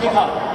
你好